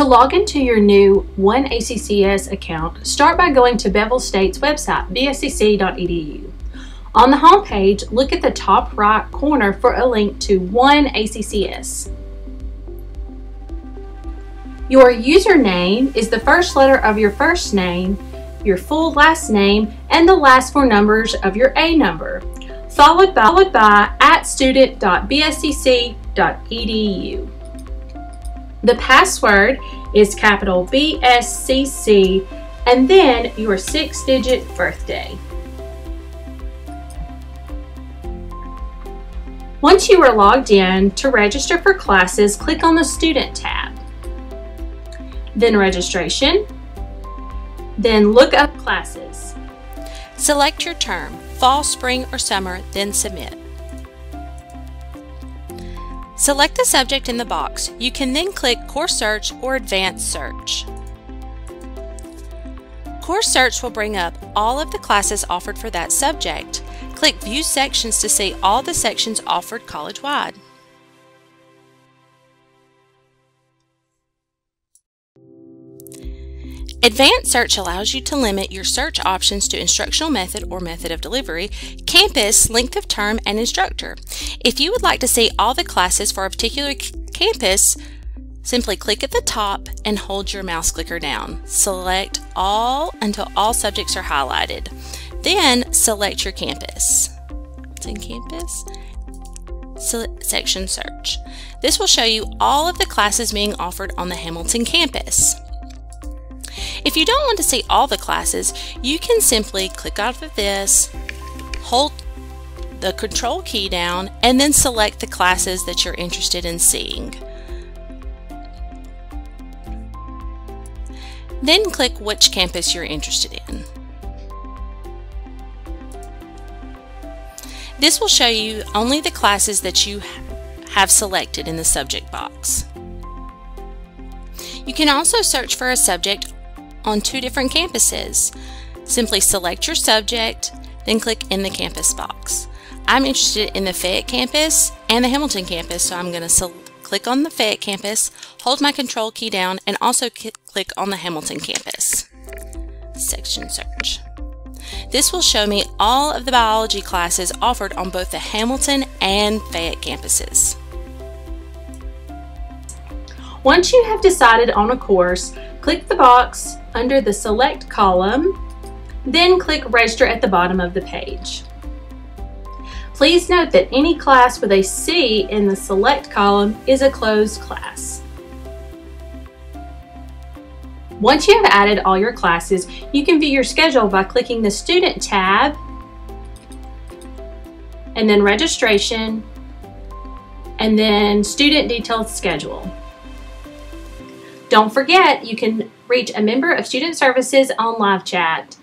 To log into your new One ACCS account, start by going to Bevill State's website, bscc.edu. On the home page, look at the top right corner for a link to One ACCS. Your username is the first letter of your first name, your full last name, and the last four numbers of your A number, followed by, followed by at student.bscc.edu. The password is capital BSCC and then your six digit birthday. Once you are logged in, to register for classes, click on the Student tab then registration, then look up classes. Select your term, fall, spring, or summer, then submit. Select the subject in the box. You can then click Course Search or Advanced Search. Course Search will bring up all of the classes offered for that subject. Click View Sections to see all the sections offered college-wide. Advanced Search allows you to limit your search options to instructional method or method of delivery, campus, length of term, and instructor. If you would like to see all the classes for a particular campus, simply click at the top and hold your mouse clicker down. Select all until all subjects are highlighted. Then select your campus. It's in campus. Select section search. This will show you all of the classes being offered on the Hamilton campus. If you don't want to see all the classes, you can simply click off of this, hold the control key down, and then select the classes that you're interested in seeing. Then click which campus you're interested in. This will show you only the classes that you have selected in the subject box. You can also search for a subject on two different campuses. Simply select your subject, then click in the campus box. I'm interested in the Fayette campus and the Hamilton campus, so I'm going to click on the Fayette campus, hold my control key down, and also click on the Hamilton campus. Section search. This will show me all of the biology classes offered on both the Hamilton and Fayette campuses. Once you have decided on a course, click the box under the Select column, then click Register at the bottom of the page. Please note that any class with a C in the Select column is a closed class. Once you have added all your classes, you can view your schedule by clicking the Student tab, and then Registration, and then Student Detailed Schedule. Don't forget, you can reach a member of Student Services on live chat.